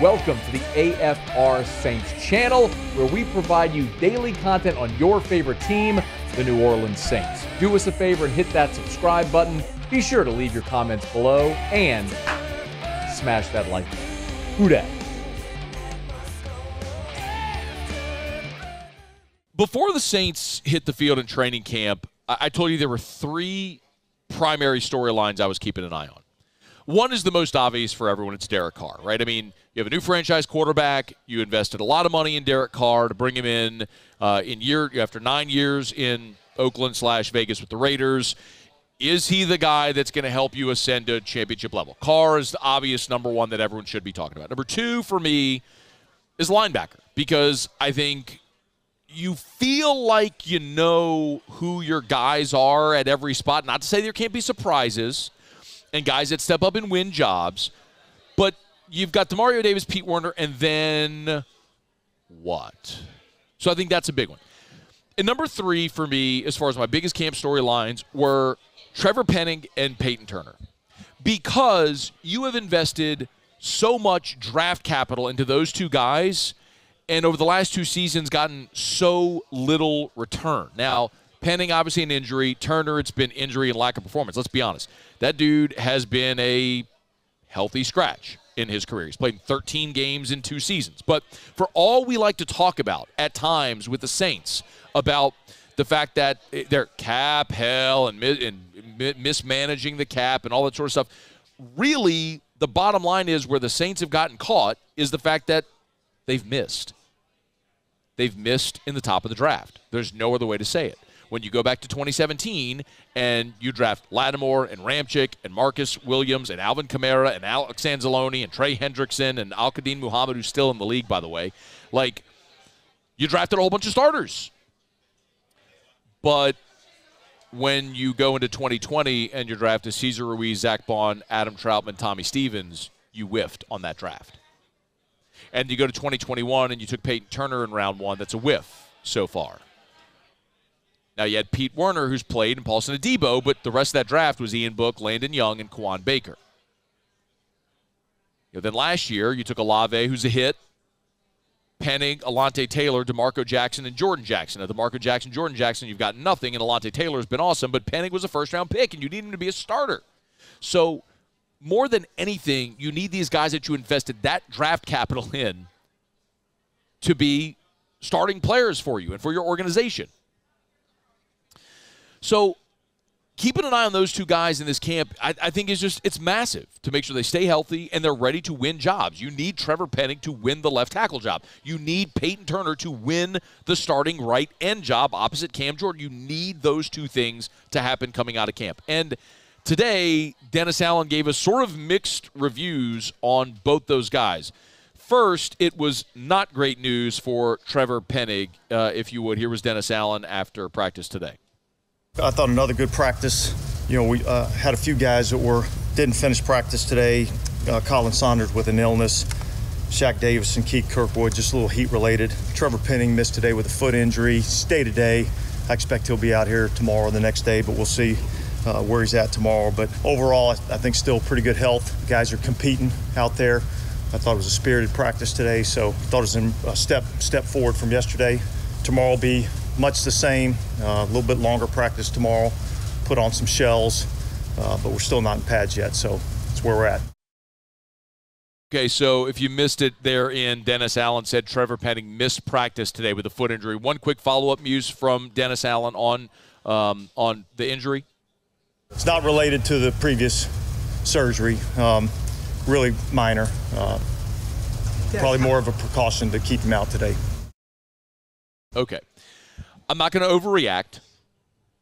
Welcome to the AFR Saints channel, where we provide you daily content on your favorite team, the New Orleans Saints. Do us a favor and hit that subscribe button. Be sure to leave your comments below and smash that like button. Who dat? Before the Saints hit the field in training camp, I, I told you there were three primary storylines I was keeping an eye on. One is the most obvious for everyone. It's Derek Carr, right? I mean, you have a new franchise quarterback. You invested a lot of money in Derek Carr to bring him in uh, in year after nine years in Oakland slash Vegas with the Raiders. Is he the guy that's going to help you ascend to championship level? Carr is the obvious number one that everyone should be talking about. Number two for me is linebacker because I think you feel like you know who your guys are at every spot. Not to say there can't be surprises and guys that step up and win jobs, but you've got Demario Davis, Pete Werner, and then what? So I think that's a big one. And number three for me, as far as my biggest camp storylines, were Trevor Penning and Payton Turner. Because you have invested so much draft capital into those two guys, and over the last two seasons, gotten so little return. Now, Penning, obviously, an injury. Turner, it's been injury and lack of performance. Let's be honest. That dude has been a healthy scratch in his career. He's played 13 games in two seasons. But for all we like to talk about at times with the Saints about the fact that they're cap hell and, and mismanaging the cap and all that sort of stuff, really the bottom line is where the Saints have gotten caught is the fact that they've missed. They've missed in the top of the draft. There's no other way to say it when you go back to 2017 and you draft Lattimore and Ramczyk and Marcus Williams and Alvin Kamara and Alex Anzalone and Trey Hendrickson and Al-Quadin Muhammad, who's still in the league, by the way. Like, you drafted a whole bunch of starters. But when you go into 2020 and you draft a Cesar Ruiz, Zack Baun, Adam Trautman, Tommy Stevens, you whiffed on that draft. And you go to 2021 and you took Payton Turner in round one. That's a whiff so far. Now you had Pete Werner, who's played, and Paulson Adebo, but the rest of that draft was Ian Book, Landon Young, and Kawaan Baker. You know, then last year you took Olave, who's a hit, Penning, Alontae Taylor, D'Marco Jackson, and Jordan Jackson. Now, D'Marco Jackson, Jordan Jackson, you've got nothing, and Alontae Taylor has been awesome, but Penning was a first round pick, and you need him to be a starter. So, more than anything, you need these guys that you invested that draft capital in to be starting players for you and for your organization. So keeping an eye on those two guys in this camp, I, I, think is just it's massive to make sure they stay healthy and they're ready to win jobs. You need Trevor Penning to win the left tackle job. You need Payton Turner to win the starting right end job opposite Cam Jordan. You need those two things to happen coming out of camp. And today, Dennis Allen gave us sort of mixed reviews on both those guys. First, it was not great news for Trevor Penning, uh, if you would. Here was Dennis Allen after practice today. I thought another good practice. You know, we uh, had a few guys that were didn't finish practice today. Uh, Khalen Saunders with an illness. Shaq Davis and Keith Kirkwood just a little heat related. Trevor Penning missed today with a foot injury. Stay today. I expect he'll be out here tomorrow or the next day, but we'll see uh, where he's at tomorrow. But overall, I, I think still pretty good health. The guys are competing out there. I thought it was a spirited practice today, so I thought it was a step step forward from yesterday. Tomorrow will be much the same. Uh, a little bit longer practice tomorrow. Put on some shells, uh, but we're still not in pads yet, so that's where we're at. Okay, so if you missed it there in Dennis Allen said Trevor Penning missed practice today with a foot injury. One quick follow-up news from Dennis Allen on um, on the injury. It's not related to the previous surgery. Um, really minor. Uh, probably more of a precaution to keep him out today. Okay. I'm not going to overreact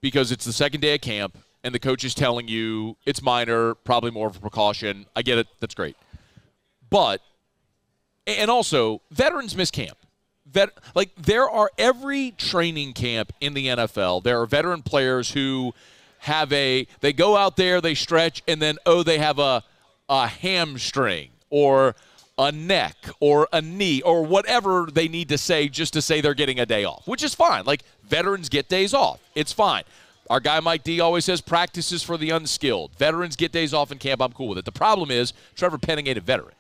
because it's the second day of camp and the coach is telling you it's minor, probably more of a precaution. I get it. That's great. But, and also, veterans miss camp. Vet, like, there are every training camp in the NFL, there are veteran players who have a, they go out there, they stretch, and then, oh, they have a, a hamstring or a neck or a knee or whatever they need to say just to say they're getting a day off, which is fine. Like veterans get days off. It's fine. Our guy Mike D always says practices for the unskilled. Veterans get days off in camp. I'm cool with it. The problem is Trevor Penning ain't a veteran.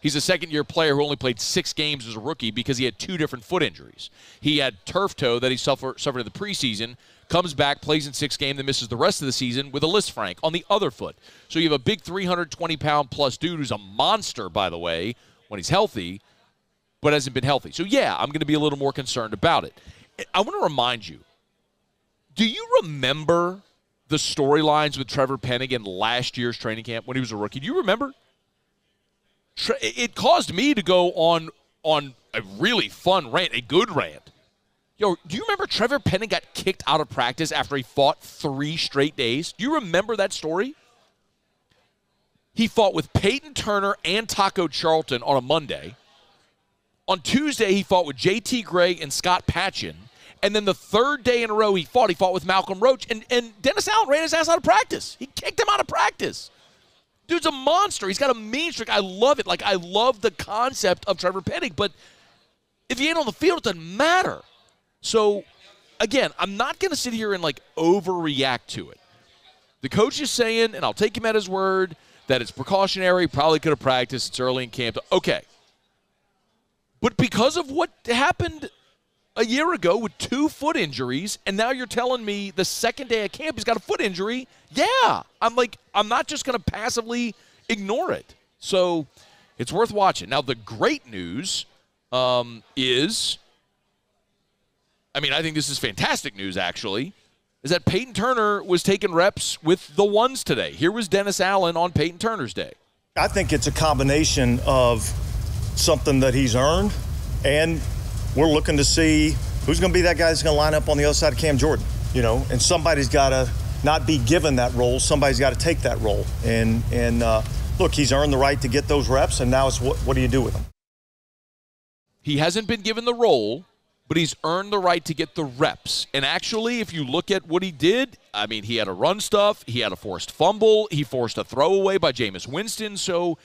He's a second year player who only played six games as a rookie because he had two different foot injuries. He had turf toe that he suffered, suffered in the preseason, comes back, plays in six games, then misses the rest of the season with a list Lisfranc on the other foot. So you have a big 320 pound plus dude who's a monster, by the way, when he's healthy, but hasn't been healthy. So yeah, I'm going to be a little more concerned about it. I want to remind you do you remember the storylines with Trevor Penning in last year's training camp when he was a rookie? Do you remember? It caused me to go on on a really fun rant, a good rant. Yo, do you remember Trevor Penning got kicked out of practice after he fought three straight days? Do you remember that story? He fought with Payton Turner and Taco Charlton on a Monday. On Tuesday, he fought with JT Gray and Scott Patchan. And then the third day in a row he fought, he fought with Malcolm Roach. And, and Dennis Allen ran his ass out of practice. He kicked him out of practice. Dude's a monster. He's got a mean streak. I love it. Like, I love the concept of Trevor Penning. But if he ain't on the field, it doesn't matter. So, again, I'm not going to sit here and, like, overreact to it. The coach is saying, and I'll take him at his word, that it's precautionary, probably could have practiced, it's early in camp. Okay. But because of what happened a year ago with two foot injuries, and now you're telling me the second day of camp he's got a foot injury. Yeah, I'm like, I'm not just going to passively ignore it. So it's worth watching. Now, the great news um, is I mean, I think this is fantastic news, actually, is that Payton Turner was taking reps with the ones today. Here was Dennis Allen on Payton Turner's day. I think it's a combination of something that he's earned and we're looking to see who's going to be that guy that's going to line up on the other side of Cam Jordan. You know, and somebody's got to not be given that role. Somebody's got to take that role. And and uh, look, he's earned the right to get those reps, and now it's what, what do you do with him? He hasn't been given the role, but he's earned the right to get the reps. And actually, if you look at what he did, I mean, he had a run stuff, he had a forced fumble, he forced a throwaway by Jameis Winston. So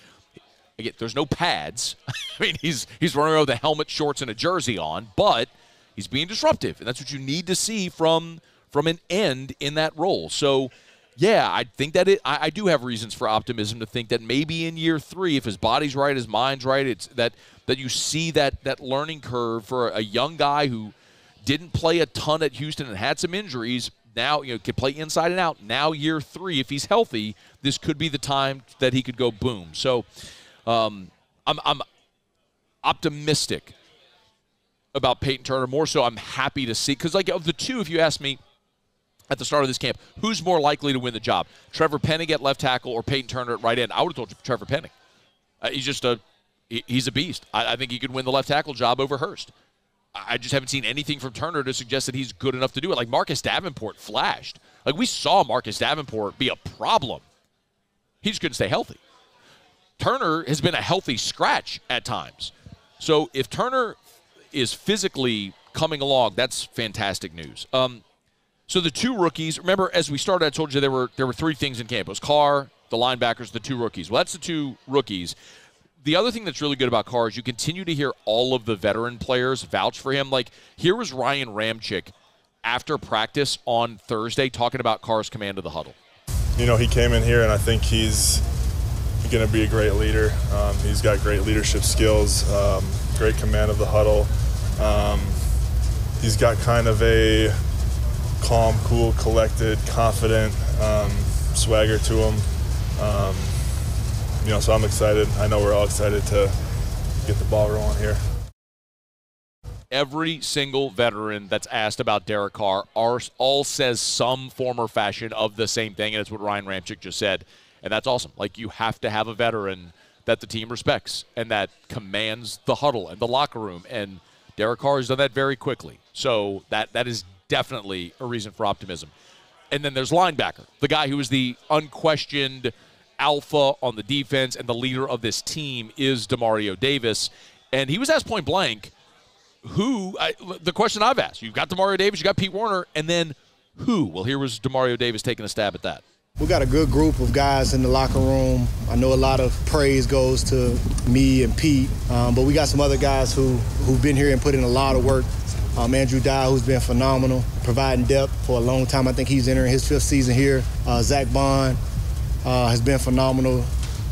Again, there's no pads. I mean, he's he's running around with a helmet, shorts, and a jersey on, but he's being disruptive, and that's what you need to see from from an end in that role. So, yeah, I think that it. I, I do have reasons for optimism to think that maybe in year three, if his body's right, his mind's right, it's that that you see that that learning curve for a young guy who didn't play a ton at Houston and had some injuries. Now you know can play inside and out. Now year three, if he's healthy, this could be the time that he could go boom. So. Um, I'm, I'm optimistic about Payton Turner. More so, I'm happy to see because, like, of the two, if you ask me at the start of this camp, who's more likely to win the job? Trevor Penning at left tackle or Payton Turner at right end? I would have told you Trevor Penning. Uh, he's just a he, he's a beast. I, I, think he could win the left tackle job over Hurst. I just haven't seen anything from Turner to suggest that he's good enough to do it. Like Marcus Davenport flashed. Like we saw Marcus Davenport be a problem. He just couldn't stay healthy. Turner has been a healthy scratch at times. So if Turner is physically coming along, that's fantastic news. Um, so the two rookies, remember as we started, I told you there were there were three things in camp. It was Carr, the linebackers, the two rookies. Well, that's the two rookies. The other thing that's really good about Carr is you continue to hear all of the veteran players vouch for him. Like here was Ryan Ramczyk after practice on Thursday talking about Carr's command of the huddle. You know, he came in here and I think he's going to be a great leader. Um, he's got great leadership skills, um, great command of the huddle. Um, he's got kind of a calm, cool, collected, confident um, swagger to him. Um, you know, so I'm excited. I know we're all excited to get the ball rolling here. Every single veteran that's asked about Derek Carr all says some form or fashion of the same thing, and it's what Ryan Ramczyk just said and that's awesome. Like you have to have a veteran that the team respects and that commands the huddle and the locker room. And Derek Carr has done that very quickly. So that that is definitely a reason for optimism. And then there's linebacker, the guy who is the unquestioned alpha on the defense and the leader of this team is Demario Davis. And he was asked point blank, who I, the question I've asked. You've got Demario Davis, you've got Pete Werner, and then who? Well, here was Demario Davis taking a stab at that. We got a good group of guys in the locker room. I know a lot of praise goes to me and Pete, um, but we got some other guys who who've been here and put in a lot of work. Um, Andrew Dye, who's been phenomenal, providing depth for a long time. I think he's entering his fifth season here. Uh, Zack Baun uh, has been phenomenal.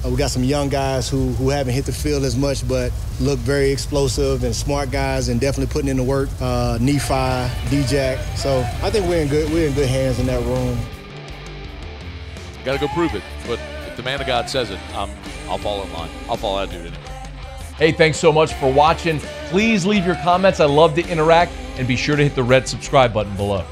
Uh, we got some young guys who, who haven't hit the field as much, but look very explosive and smart guys, and definitely putting in the work. Uh, Nephi, D-Jack. So I think we're in good we're in good hands in that room. Got to go prove it. But if the man of God says it, um, I'll fall in line. I'll follow that dude anyway. Hey, thanks so much for watching. Please leave your comments. I love to interact, and be sure to hit the red subscribe button below.